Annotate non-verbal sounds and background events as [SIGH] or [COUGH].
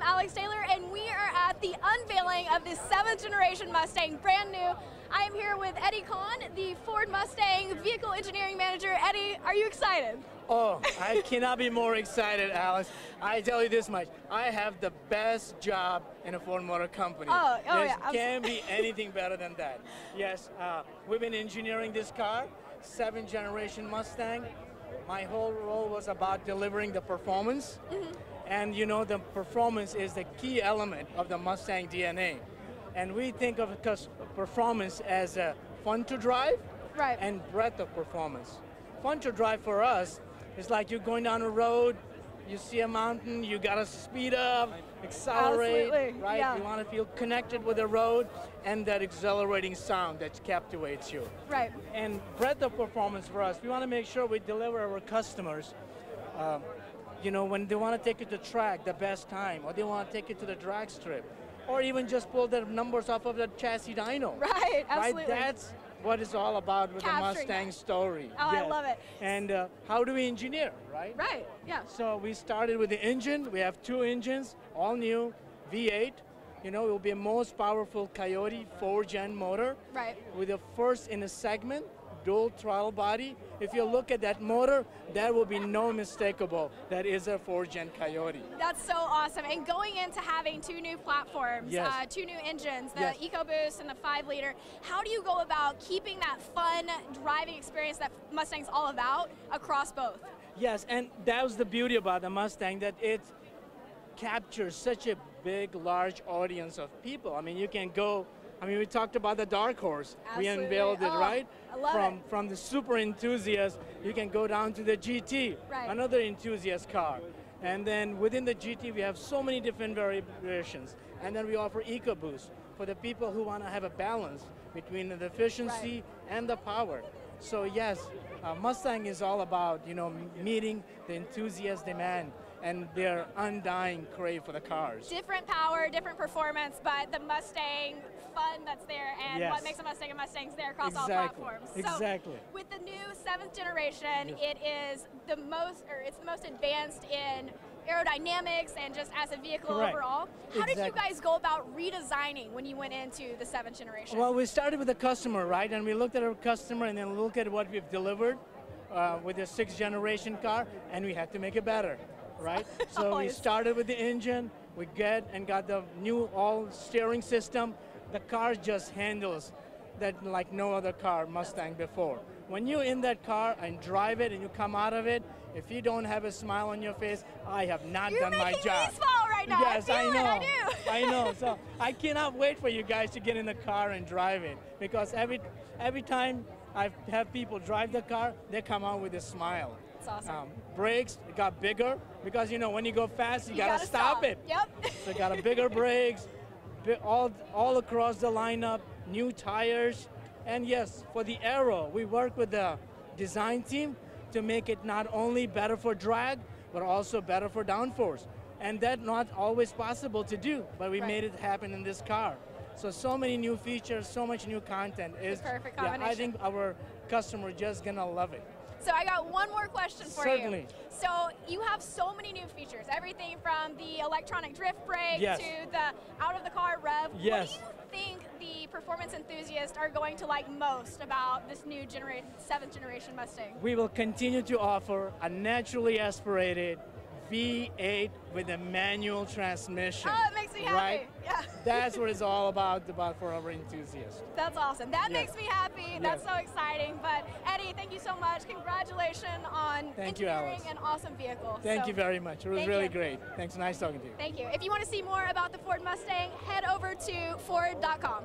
I'm Alex Taylor, and we are at the unveiling of the seventh generation Mustang, brand new. I am here with Eddie Khan, the Ford Mustang Vehicle Engineering Manager. Eddie, are you excited? Oh, I cannot be more excited, Alex. I tell you this much, I have the best job in a Ford Motor Company. Oh, oh there yeah. can't be anything better than that. Yes, uh, we've been engineering this car, seventh generation Mustang. My whole role was about delivering the performance. Mm -hmm. And you know, the performance is the key element of the Mustang DNA. And we think of performance as uh, fun to drive right. and breadth of performance. Fun to drive for us is like you're going down a road, you see a mountain, you gotta speed up, accelerate, Absolutely. right? Yeah. You wanna feel connected with the road and that exhilarating sound that captivates you. Right. And breadth of performance for us, we wanna make sure we deliver our customers um, you know, when they want to take it to track, the best time, or they want to take it to the drag strip, or even just pull the numbers off of the chassis dyno. [LAUGHS] Right, absolutely. Right, that's what it's all about with Capturing the Mustang that. story. Oh, yes. I love it. And uh, how do we engineer, right? Right, yeah. So we started with the engine. We have two engines, all new, V8. You know, it will be a most powerful Coyote 4-gen motor. Right. With the first in a segment, dual throttle body. If you look at that motor, that will be no mistakable. That is a 4-gen Coyote. That's so awesome. And going into having two new platforms, yes. uh, two new engines, the yes. EcoBoost and the 5-liter, how do you go about keeping that fun driving experience that Mustang's all about across both? Yes, and that was the beauty about the Mustang, that it captures such a big, large audience of people. I mean, you can go I mean, we talked about the dark horse. Absolutely. We unveiled it, oh, right? From it. from the super enthusiast, you can go down to the GT, right. another enthusiast car. And then within the GT, we have so many different variations. And then we offer EcoBoost for the people who want to have a balance between the efficiency right. and the power. So yes, uh, Mustang is all about you know meeting the enthusiast demand and their undying crave for the cars. Different power, different performance, but the Mustang fun that's there and yes. what makes a Mustang a Mustang's there across exactly. all platforms. Exactly. So with the new seventh generation, yes. it is the most, or it's the most advanced in aerodynamics and just as a vehicle Correct. overall. How exactly. did you guys go about redesigning when you went into the seventh generation? Well, we started with the customer, right? And we looked at our customer and then looked at what we've delivered uh, with the sixth generation car, and we had to make it better, right? [LAUGHS] so we started with the engine, we get and got the new all steering system. The car just handles that like no other car Mustang before. When you're in that car and drive it and you come out of it, if you don't have a smile on your face, I have not You're done my job. Right now. Yes, I, I know. I. [LAUGHS] I know. So [LAUGHS] I cannot wait for you guys to get in the car and drive it because every every time I have people drive the car, they come out with a smile. That's awesome. Um, brakes got bigger because you know when you go fast, you, you gotta, gotta stop, stop, it. Yep. so got a bigger [LAUGHS] brakes, all all across the lineup, new tires, and yes, for the aero, we work with the design team to make it not only better for drag, but also better for downforce. And that not always possible to do, but we right. made it happen in this car. So, so many new features, so much new content. Is, the perfect combination. Yeah, I think our customer just gonna love it. So I got one more question for Certainly. you. So you have so many new features, everything from the electronic drift brake yes. to the out of the car rev. Yes. What do you think the performance enthusiasts are going to like most about this new generation, seventh generation Mustang? We will continue to offer a naturally aspirated V8 with a manual transmission. Oh, it makes me happy. Right? Yeah. [LAUGHS] That's what it's all about, about for our enthusiasts. That's awesome. That yes. makes me happy. That's so exciting. But Eddie, thank you so much. Congratulations on thank engineering you, an awesome vehicle. Thank so, you very much. It was really you. great. Thanks. Nice talking to you. Thank you. If you want to see more about the Ford Mustang, head over to Ford.com.